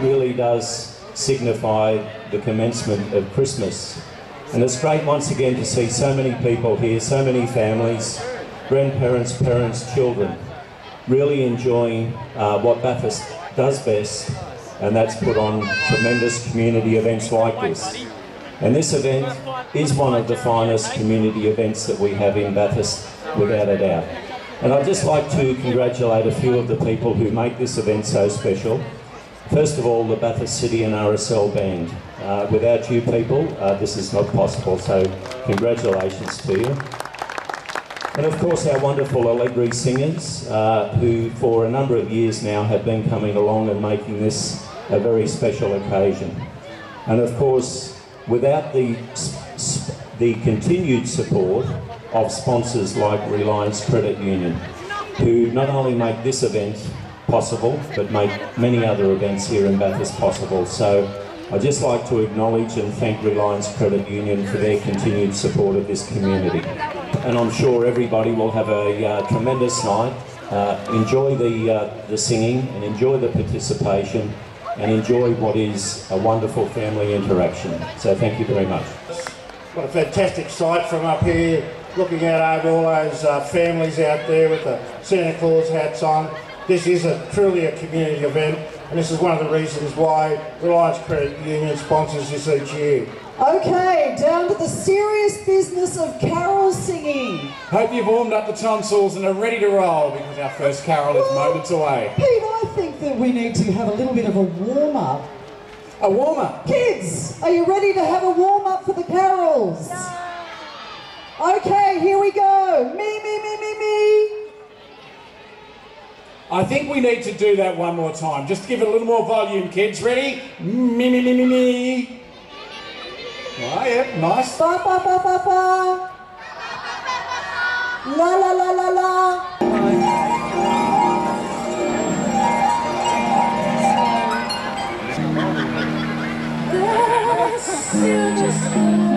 really does signify the commencement of Christmas. And it's great once again to see so many people here, so many families, grandparents, parents, children, really enjoying uh, what Bathurst does best, and that's put on tremendous community events like this. And this event is one of the finest community events that we have in Bathurst, without a doubt. And I'd just like to congratulate a few of the people who make this event so special. First of all, the Bathurst City and RSL Band. Uh, without you people, uh, this is not possible, so congratulations to you. And of course our wonderful Allegri singers, uh, who for a number of years now have been coming along and making this a very special occasion. And of course, without the, the continued support of sponsors like Reliance Credit Union, who not only make this event possible, but make many other events here in Bathurst possible. So I'd just like to acknowledge and thank Reliance Credit Union for their continued support of this community. And I'm sure everybody will have a uh, tremendous night. Uh, enjoy the, uh, the singing and enjoy the participation and enjoy what is a wonderful family interaction. So thank you very much. What a fantastic sight from up here, looking out over all those uh, families out there with the Santa Claus hats on. This is a truly a community event, and this is one of the reasons why Reliance Credit Union sponsors this each year. Okay, down to the serious business of carol singing. Hope you've warmed up the tonsils and are ready to roll because our first carol is moments away. Pete, I think that we need to have a little bit of a warm up. A warm up? Kids, are you ready to have a warm up for the carols? Okay, here we go. Me, I think we need to do that one more time. Just to give it a little more volume, kids. Ready? Me, me, me, me, me. Oh, yeah, nice. Fa, fa, fa, fa, fa. La, la, la, la, la. Long,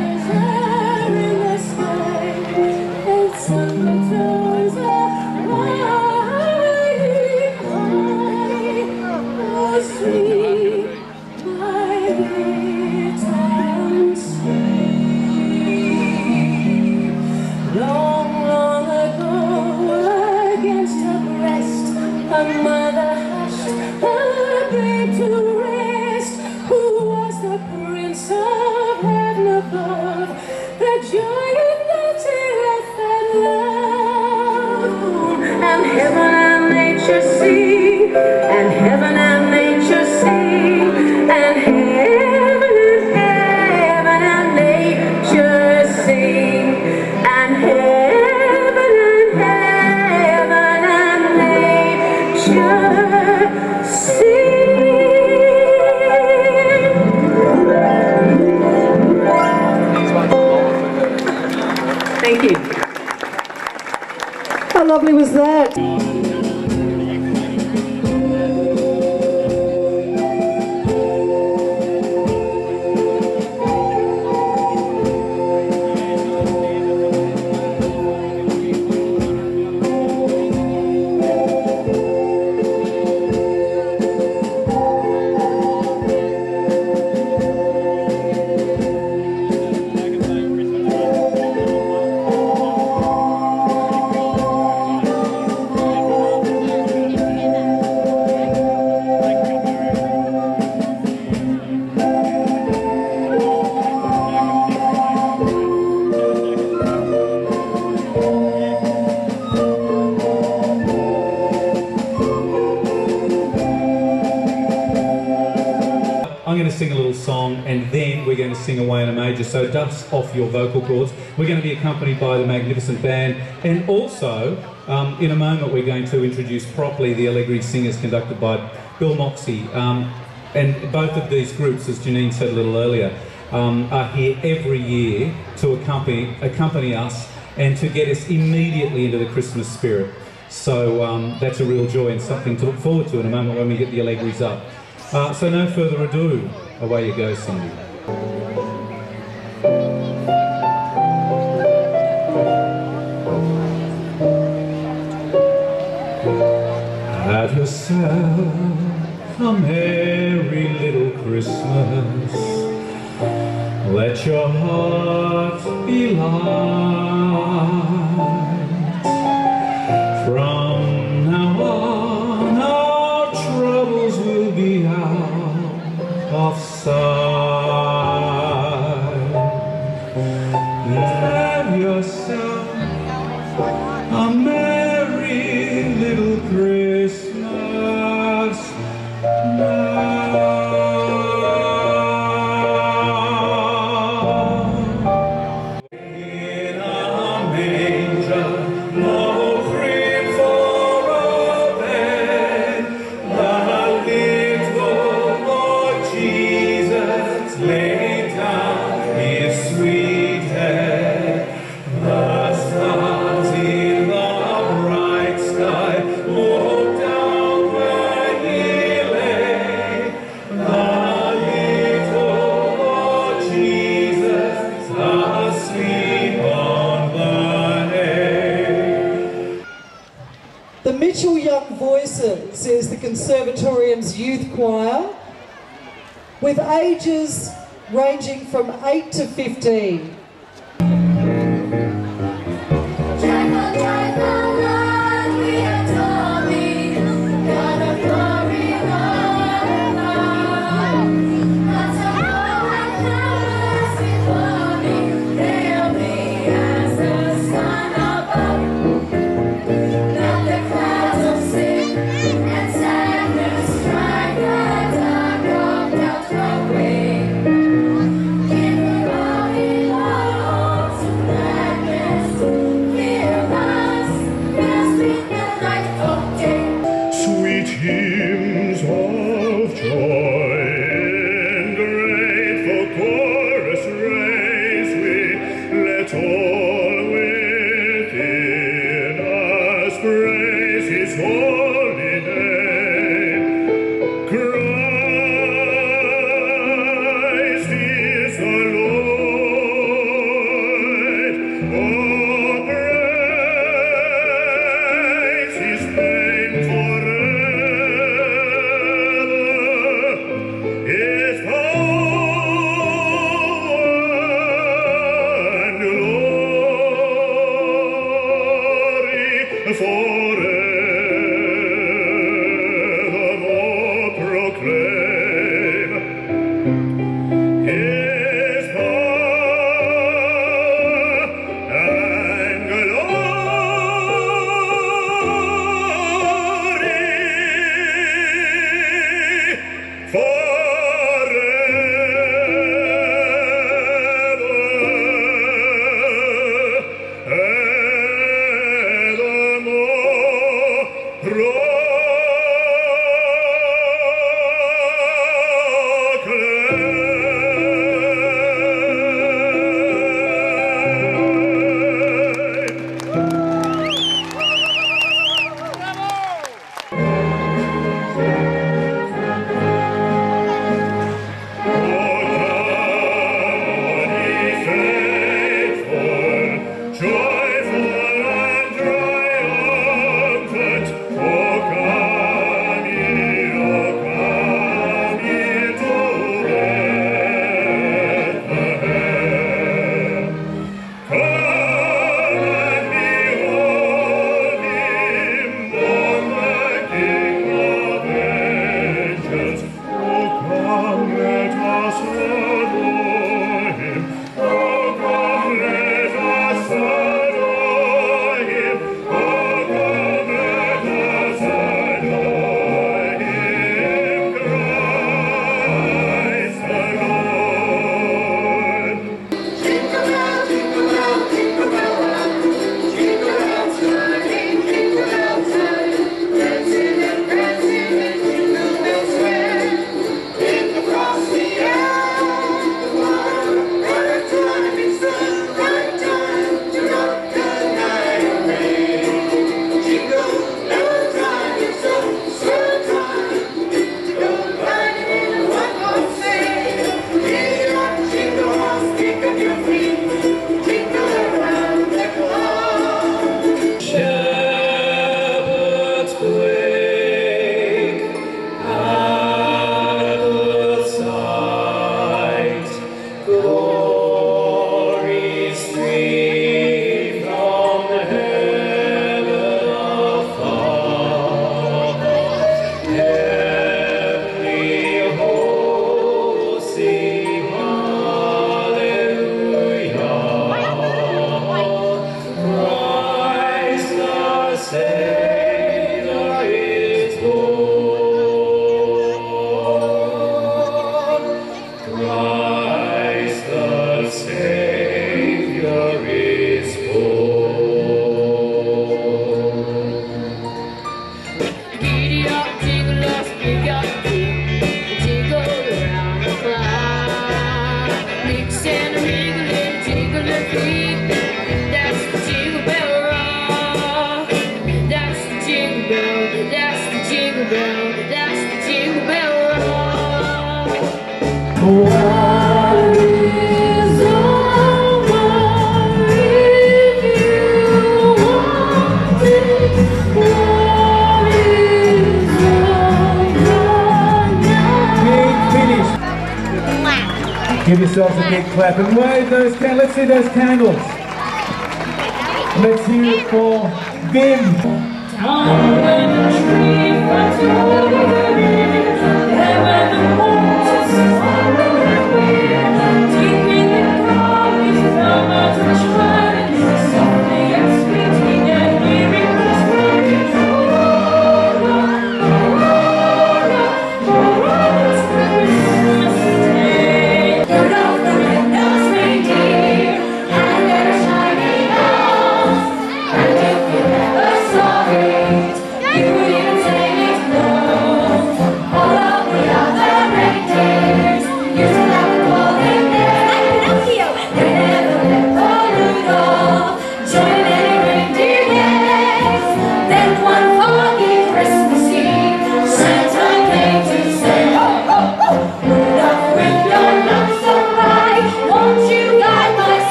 lovely was that? I'm going to sing a little song and then we're going to sing away in a manger. So dust off your vocal cords. We're going to be accompanied by the magnificent band and also um, in a moment we're going to introduce properly the Allegri Singers conducted by Bill Moxie. Um, and both of these groups, as Janine said a little earlier, um, are here every year to accompany, accompany us and to get us immediately into the Christmas spirit. So um, that's a real joy and something to look forward to in a moment when we get the Allegris up. Uh, so no further ado, away you go, Cindy. Have yourself a merry little Christmas. Let your heart be light. Choir with ages ranging from 8 to 15. roll. mix and mingle. Give yourselves a big clap and wave those candles. Let's see those candles. Let's hear it for Vim.